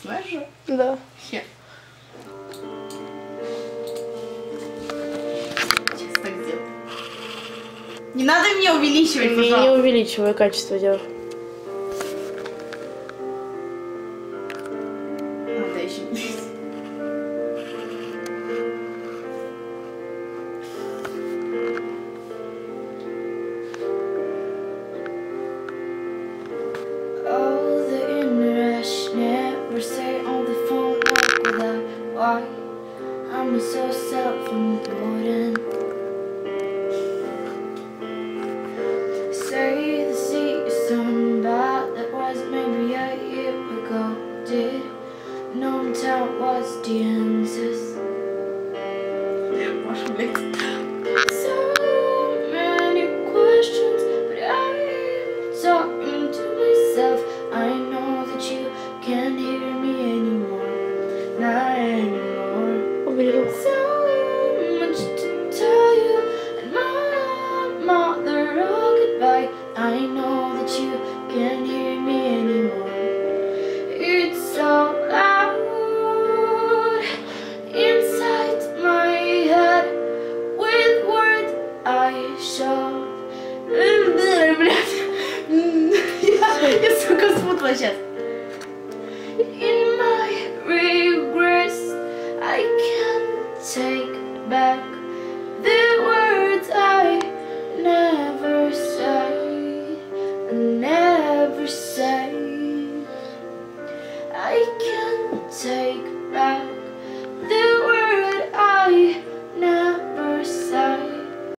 Слежу? Да. Хе. Сейчас так сделаю. Не надо мне увеличивать, пожалуйста. Не увеличиваю качество дела. Надо еще why I'm so self-important Say the season back that was maybe a year ago. Did no one tell what's the answers What's next? candy I know that you can't hear me anymore. It's so loud inside my head with words I show. Блядь. Я, я, сука, спутала сейчас. In my regrets, I can't take back never safe I can't take back